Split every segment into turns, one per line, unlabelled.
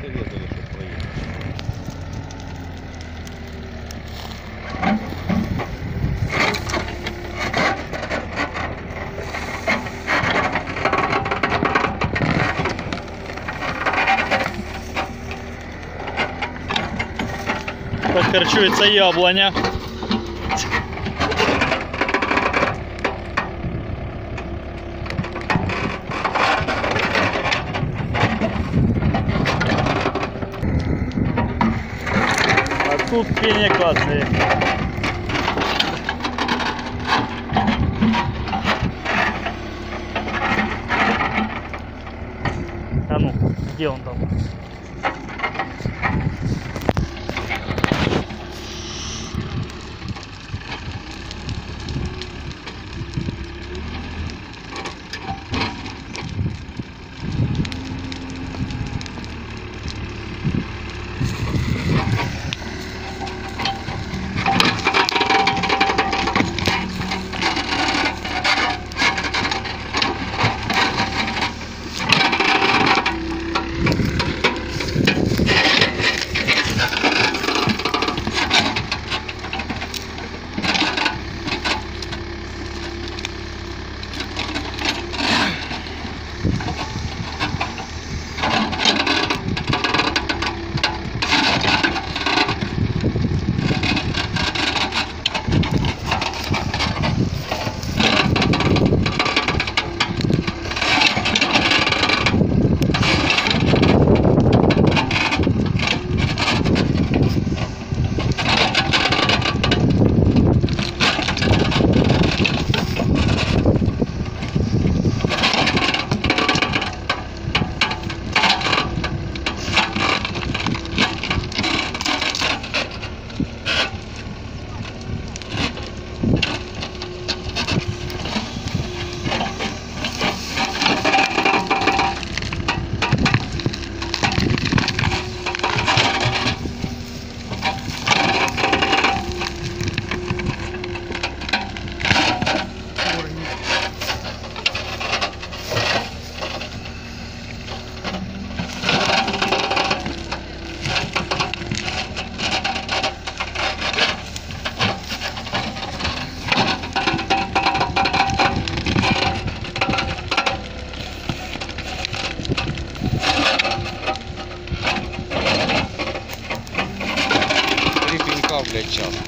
посоветовали, чтобы проехать.
Так харчується пень акации. А ну, где он там?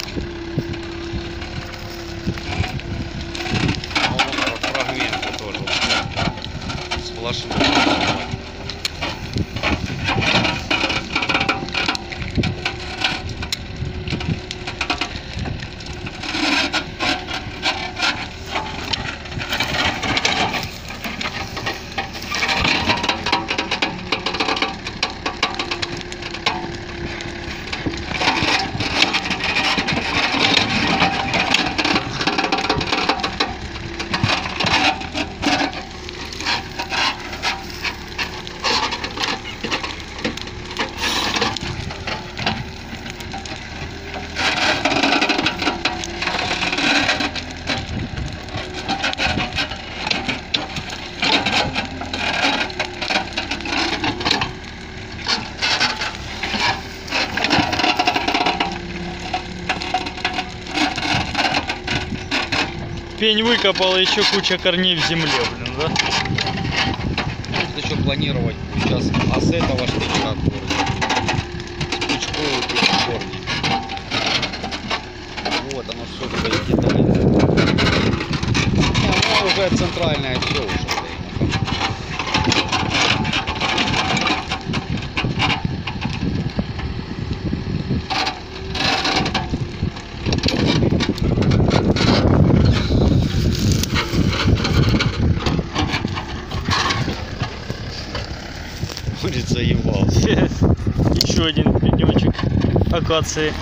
Блядь, час. А вон фрагменты тоже. Сплошные.
Пень выкопал, еще куча корней в земле, блин, да?
Тут еще планировать сейчас, а с этого штычка корни. С пучковых корни. Вот оно все туда кидает. Ну, уже центральное все уже. Будет заебал.
Еще один пенечек акации.